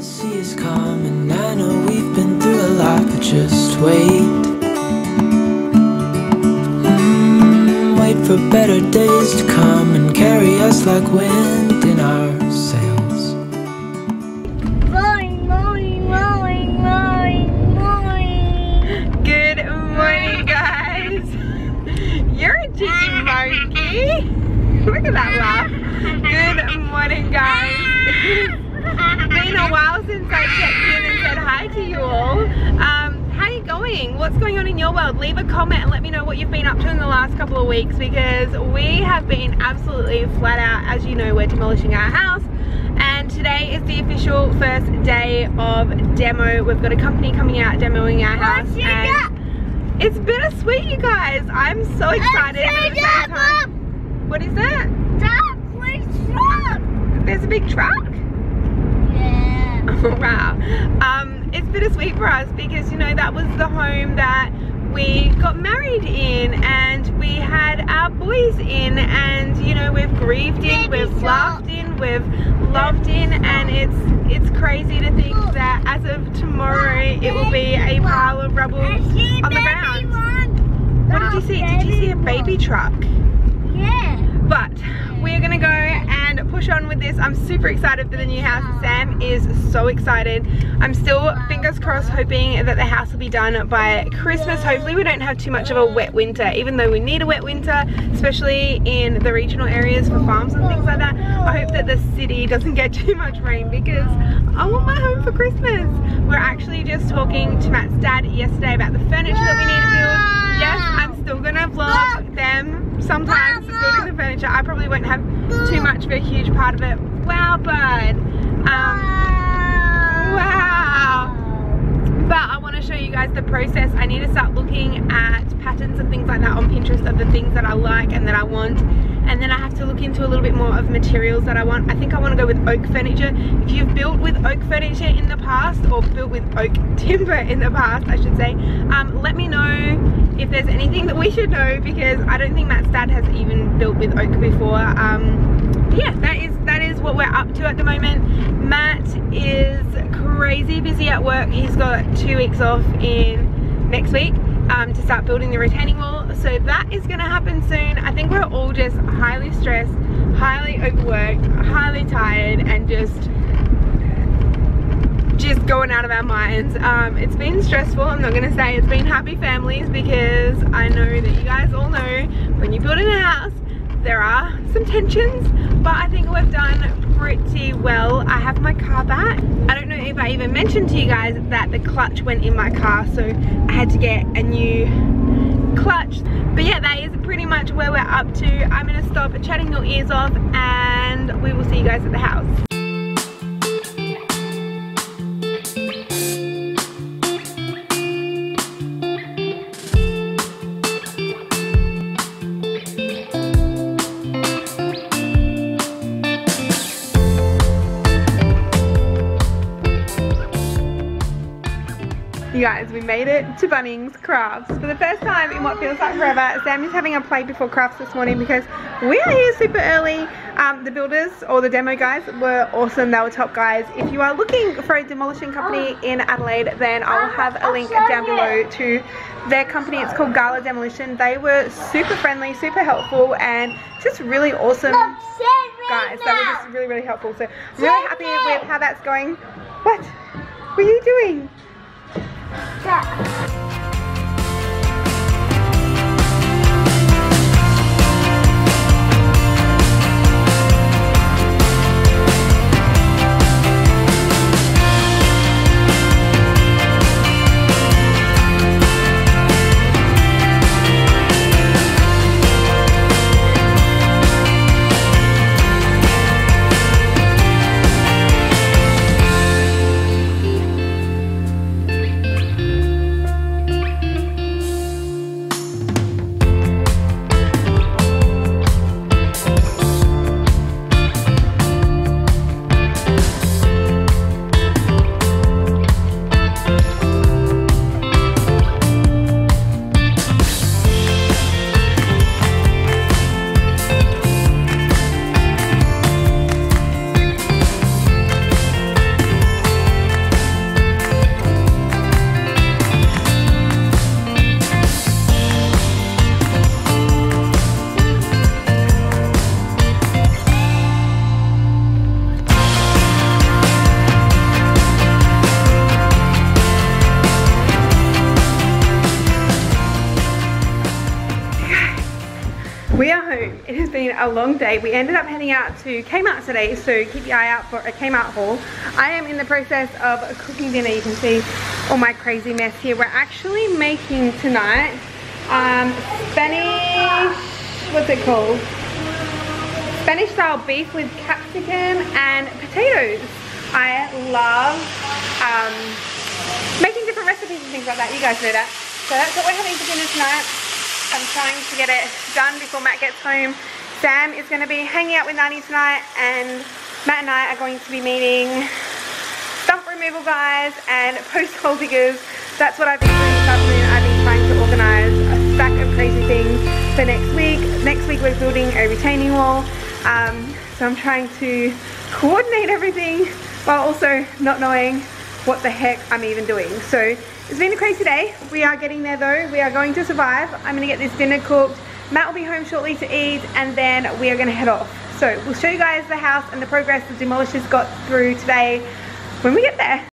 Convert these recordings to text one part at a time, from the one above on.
the sea is calm, and I know we've been through a lot, but just wait. Mm, wait for better days to come and carry us like wind in our sails. Mowing, mowing, mowing, mowing, mowing. Good morning, guys. You're a cheeky monkey. Look at that laugh. Good morning, guys. It's been a while since I checked in and said hi to you all. Um, how are you going? What's going on in your world? Leave a comment and let me know what you've been up to in the last couple of weeks because we have been absolutely flat out. As you know, we're demolishing our house and today is the official first day of demo. We've got a company coming out demoing our house and it's bittersweet you guys. I'm so excited. at the same time. What is that? Stop, please stop. There's a big truck? Yeah. Wow. Um, it's bittersweet for us because, you know, that was the home that we got married in and we had our boys in and, you know, we've grieved in, we've laughed in, we've loved in and it's it's crazy to think that as of tomorrow it will be a pile of rubble on the ground. What did you see? Did you see a baby truck? Yeah. But we're gonna go and push on with this. I'm super excited for the new house. Sam is so excited. I'm still fingers crossed hoping that the house will be done by Christmas. Hopefully we don't have too much of a wet winter, even though we need a wet winter, especially in the regional areas for farms and things like that. I hope that the city doesn't get too much rain because I want my home for Christmas. We're actually just talking to Matt's dad yesterday about the furniture that we need to build. Yes, I'm still gonna vlog them sometimes building the furniture. I probably won't have too much of a huge part of it. Wow, bud. Um, wow. But I want to show you guys the process. I need to start looking at patterns and things like that on Pinterest of the things that I like and that I want. And then I have to look into a little bit more of materials that I want. I think I want to go with oak furniture. If you've built with oak furniture in the past or built with oak timber in the past, I should say, um, let me know if there's anything that we should know because I don't think Matt's dad has even built with oak before. Um, yeah, that is that is what we're up to at the moment. Matt is crazy busy at work. He's got two weeks off in next week um, to start building the retaining wall. So that is gonna happen soon. I think we're all just highly stressed, highly overworked, highly tired and just just going out of our minds. Um, it's been stressful. I'm not gonna say it's been happy families because I know that you guys all know when you build a house, there are some tensions, but I think we've done pretty well. I have my car back. I don't know if I even mentioned to you guys that the clutch went in my car, so I had to get a new clutch. But yeah, that is pretty much where we're up to. I'm gonna stop chatting your ears off and we will see you guys at the house. You guys, we made it to Bunnings Crafts for the first time in what feels like forever. Sam is having a play before crafts this morning because we are here super early. Um, the builders or the demo guys were awesome. They were top guys. If you are looking for a demolition company in Adelaide, then I will have a link down below to their company. It's called Gala Demolition. They were super friendly, super helpful, and just really awesome guys. They were just really, really helpful. So I'm really happy with how that's going. What? What are you doing? 这儿。Been a long day. We ended up heading out to Kmart today, so keep your eye out for a Kmart haul. I am in the process of cooking dinner. You can see all my crazy mess here. We're actually making tonight um, Spanish, what's it called? Spanish style beef with capsicum and potatoes. I love um, making different recipes and things like that. You guys know that. So that's what we're having for dinner tonight. I'm trying to get it done before Matt gets home. Sam is going to be hanging out with Nani tonight and Matt and I are going to be meeting stump removal guys and post hole diggers. That's what I've been doing this afternoon. I've been trying to organise a stack of crazy things for next week. Next week we're building a retaining wall. Um, so I'm trying to coordinate everything while also not knowing what the heck I'm even doing. So it's been a crazy day. We are getting there though. We are going to survive. I'm gonna get this dinner cooked. Matt will be home shortly to eat and then we are gonna head off. So we'll show you guys the house and the progress the demolishers got through today when we get there.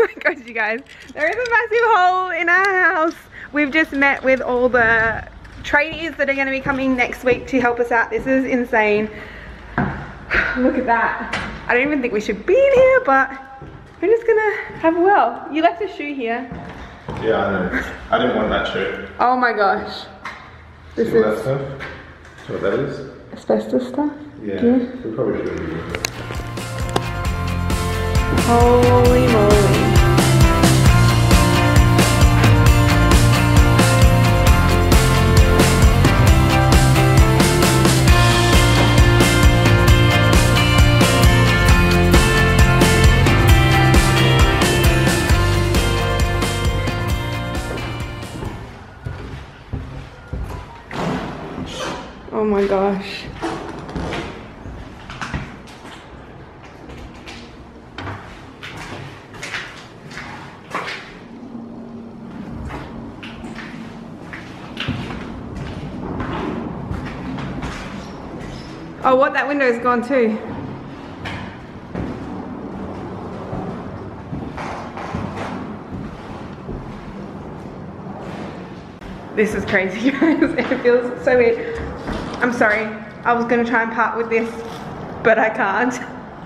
my gosh, you guys. There is a massive hole in our house. We've just met with all the tradies that are going to be coming next week to help us out. This is insane. Look at that. I don't even think we should be in here, but we're just going to have a well. You left a shoe here. Yeah, I know. I didn't want that shoe. Oh my gosh. This See is stuff? See what that is? asbestos stuff. Yeah. Yeah. We probably doing. Holy moly. Window's gone too. This is crazy, guys. It feels so weird. I'm sorry. I was gonna try and part with this, but I can't.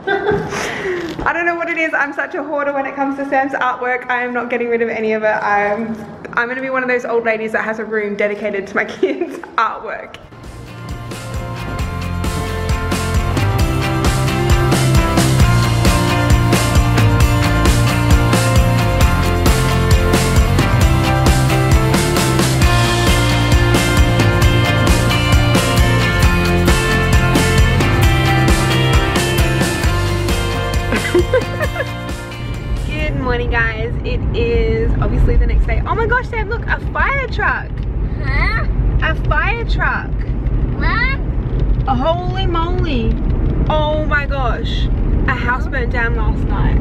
I don't know what it is. I'm such a hoarder when it comes to Sam's artwork. I am not getting rid of any of it. I'm, I'm gonna be one of those old ladies that has a room dedicated to my kids' artwork. My gosh, Sam, look, a fire truck. Huh? A fire truck. What? Oh, holy moly. Oh my gosh. A house burnt down last night.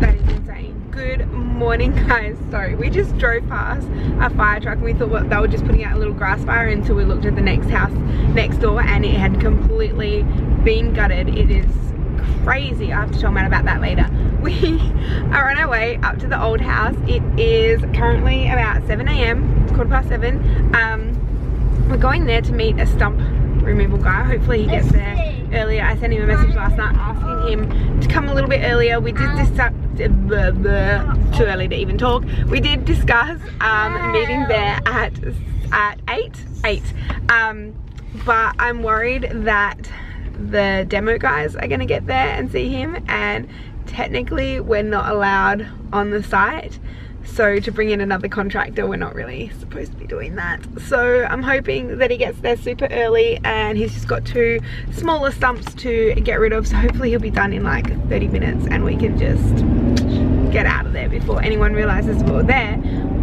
That is insane. Good morning, guys. Sorry, we just drove past a fire truck and we thought what, they were just putting out a little grass fire until we looked at the next house next door and it had completely been gutted. It is crazy. I have to tell Matt about that later. We are on our way up to the old house. It is currently about 7 a.m. It's quarter past 7. Um, we're going there to meet a stump removal guy. Hopefully he gets there earlier. I sent him a message last night asking him to come a little bit earlier. We did blah, too early to even talk. We did discuss um, meeting there at, at 8, 8. Um, but I'm worried that the demo guys are gonna get there and see him and technically we're not allowed on the site. So to bring in another contractor we're not really supposed to be doing that. So I'm hoping that he gets there super early and he's just got two smaller stumps to get rid of. So hopefully he'll be done in like 30 minutes and we can just get out of there before anyone realizes we're there.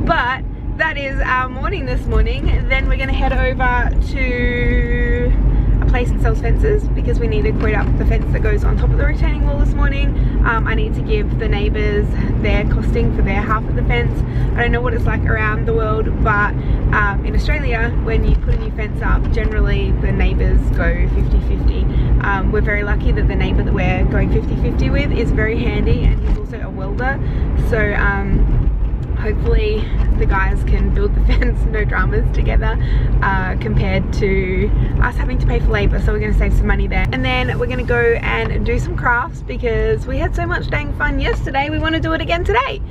But that is our morning this morning. Then we're gonna head over to place that sells fences because we need to quote up the fence that goes on top of the retaining wall this morning. Um, I need to give the neighbours their costing for their half of the fence. I don't know what it's like around the world but um, in Australia when you put a new fence up generally the neighbours go 50-50. Um, we're very lucky that the neighbour that we're going 50-50 with is very handy and he's also a welder so um, hopefully the guys can build the fence no dramas together uh, compared to us having to pay for labor so we're going to save some money there. And then we're going to go and do some crafts because we had so much dang fun yesterday we want to do it again today.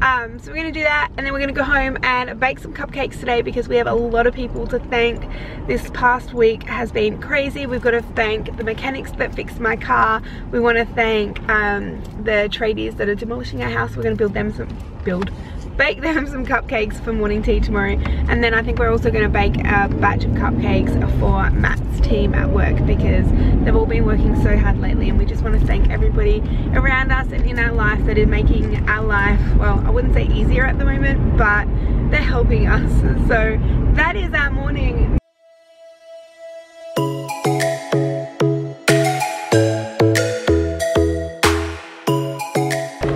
Um, so we're going to do that and then we're going to go home and bake some cupcakes today because we have a lot of people to thank. This past week has been crazy. We've got to thank the mechanics that fixed my car. We want to thank um, the tradies that are demolishing our house. We're going to build them some build bake them some cupcakes for morning tea tomorrow and then I think we're also going to bake a batch of cupcakes for Matt's team at work because they've all been working so hard lately and we just want to thank everybody around us and in our life that is making our life well I wouldn't say easier at the moment but they're helping us so that is our morning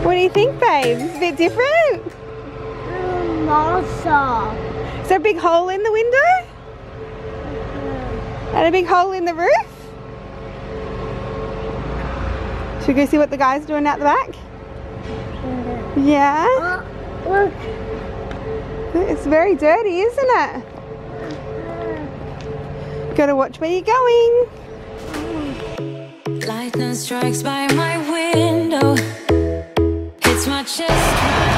What do you think, babes? It's a bit different? Monster. Is there a big hole in the window? And a big hole in the roof? Should we go see what the guy's doing out the back? Yeah? Uh, look. It's very dirty, isn't it? Gotta watch where you're going. Lightning strikes by my window. Hits my chest.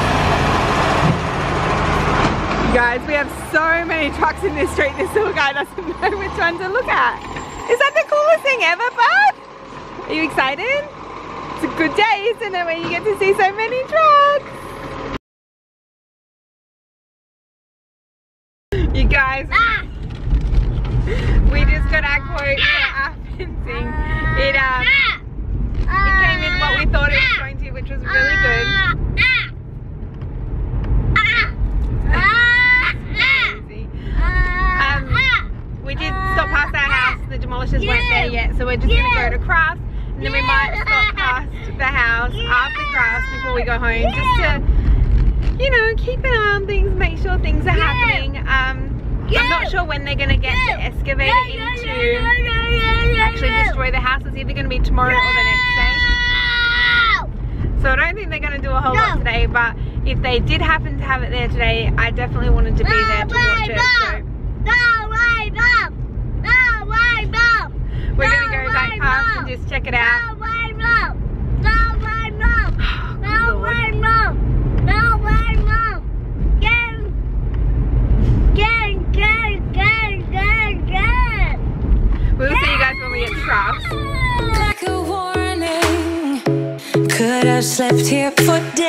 Guys, we have so many trucks in this street, this little guy doesn't know which one to look at. Is that the coolest thing ever, bud? Are you excited? It's a good day, isn't it, when you get to see so many trucks? You guys, we just got our quote for our fencing. It, um, it came in what we thought it was going to, which was really good. Easy. Um, we did stop past our house. The demolishers weren't there yet, so we're just gonna go to crafts, and then we might stop past the house after crafts before we go home, just to, you know, keep an eye on things, make sure things are happening. Um, I'm not sure when they're gonna get the excavator in to actually destroy the house. It's either gonna be tomorrow or the next day. So I don't think they're gonna do a whole lot today, but if they did happen to have it there today, I definitely wanted to be there to watch it. So we're gonna go back past and just check it out. We'll see you guys when we get to crafts. Like a warning. Could have slept here for days.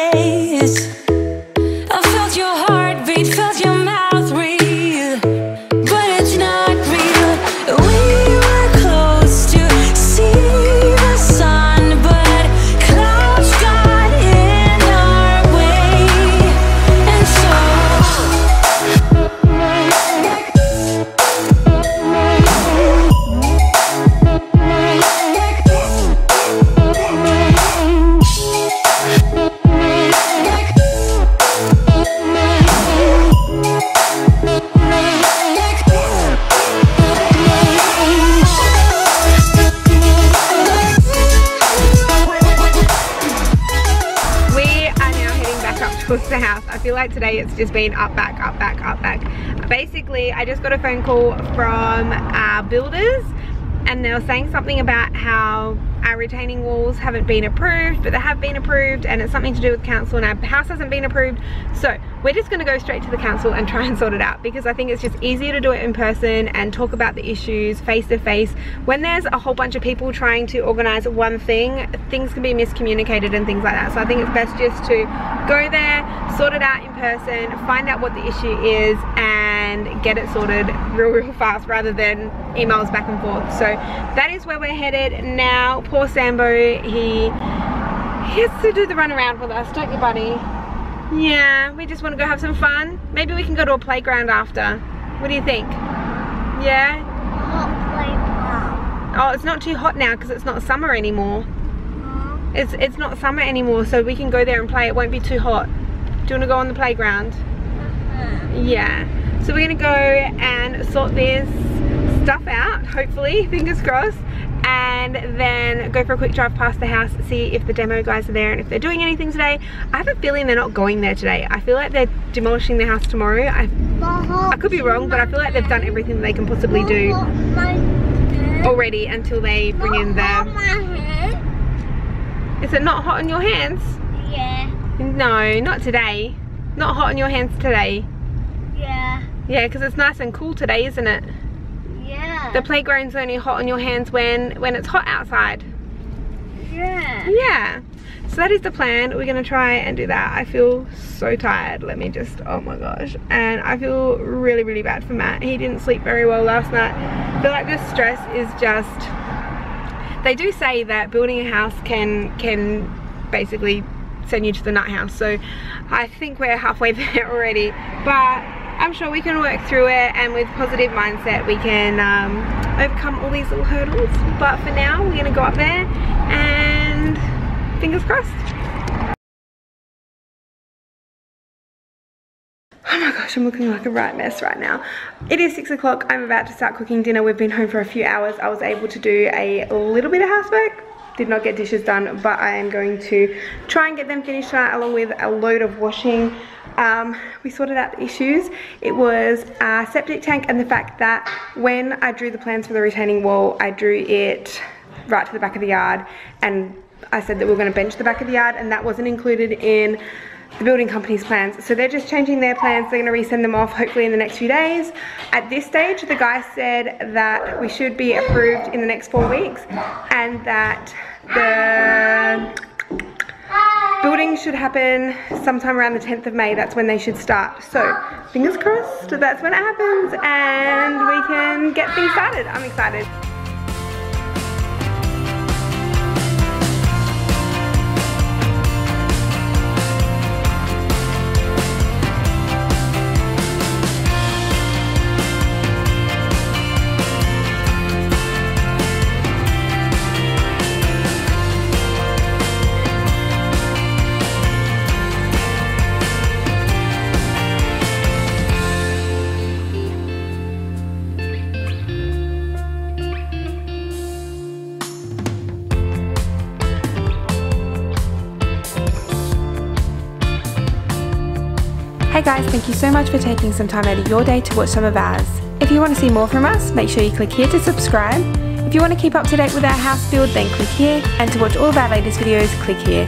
Just been up, back, up, back, up, back. Basically, I just got a phone call from our builders and they were saying something about how our retaining walls haven't been approved, but they have been approved and it's something to do with council and our house hasn't been approved. So we're just gonna go straight to the council and try and sort it out because I think it's just easier to do it in person and talk about the issues face to face. When there's a whole bunch of people trying to organize one thing, things can be miscommunicated and things like that. So I think it's best just to go there, sort it out in person, find out what the issue is and get it sorted real, real fast rather than emails back and forth. So that is where we're headed now. Poor Sambo, he, he has to do the run around with us, don't you buddy? Yeah, we just want to go have some fun. Maybe we can go to a playground after. What do you think? Yeah? Hot playground. Oh, it's not too hot now because it's not summer anymore. It's it's not summer anymore, so we can go there and play. It won't be too hot. Do you want to go on the playground? Yeah. So we're gonna go and sort this stuff out, hopefully, fingers crossed, and then go for a quick drive past the house, see if the demo guys are there and if they're doing anything today. I have a feeling they're not going there today. I feel like they're demolishing the house tomorrow. I, I could be wrong, but I feel like they've done everything they can possibly do already until they bring in the... Is it not hot on your hands? Yeah, No, not today. Not hot on your hands today. yeah, Yeah, because it's nice and cool today, isn't it? The playground's only hot on your hands when, when it's hot outside. yeah. Yeah. So that is the plan. We're going to try and do that. I feel so tired. Let me just, oh my gosh. And I feel really, really bad for Matt. He didn't sleep very well last night. I feel like this stress is just, they do say that building a house can, can basically send you to the nut house. So I think we're halfway there already. But I'm sure we can work through it and with positive mindset we can um, overcome all these little hurdles. But for now, we're gonna go up there and fingers crossed. Oh my gosh, I'm looking like a right mess right now. It is six o'clock. I'm about to start cooking dinner. We've been home for a few hours. I was able to do a little bit of housework. Did not get dishes done, but I am going to try and get them finished tonight along with a load of washing. Um, we sorted out the issues. It was a septic tank and the fact that when I drew the plans for the retaining wall, I drew it right to the back of the yard and I said that we were going to bench the back of the yard and that wasn't included in the building company's plans. So they're just changing their plans. They're going to resend them off hopefully in the next few days. At this stage, the guy said that we should be approved in the next four weeks and that the should happen sometime around the 10th of May. That's when they should start. So fingers crossed that's when it happens and we can get things started. I'm excited. Guys, thank you so much for taking some time out of your day to watch some of ours. If you want to see more from us, make sure you click here to subscribe. If you want to keep up to date with our house build, then click here. And to watch all of our latest videos, click here.